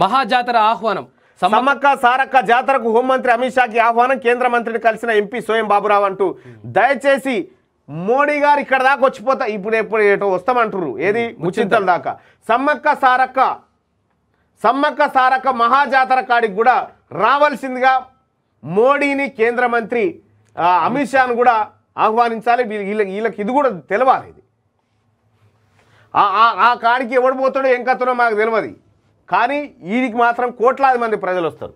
మహాజాతర ఆహ్వానం. సమ్మ- సమ్మక్క సారక్క జాతరకు హోంమంత్రి అమిత్ షాకి ఆహ్వానం కేంద్ర మంత్రిని కలిసిన ఎంపీ స్వయం బాబురావు అంటూ. దయచేసి మోడీ గారు ఇక్కడ దాకా వచ్చిపోతా ఇప్పుడు ఎప్పుడు ఏటో వస్తామంటారు ఏది? ముచ్చింతల దాకా. సమ్మక్క సారక్క సమ్మక్క సారక్క మహాజాతర కాడికి కూడా రావాల్సిందిగా మోడీని కేంద్ర మంత్రి అమిత్ షాను కూడా ఆహ్వానించాలి. వీళ్ళ- వీళ్ళకి వీళ్ళకి ఇది కూడా తెలవాలి ఇది. ఆ- ఆ- ఆ కాడికి ఎవడు పోతాడో ఏం కథనో మాకు తెలియదు కానీ వీడికి మాత్రం కోట్లాది మంది ప్రజలు వస్తారు.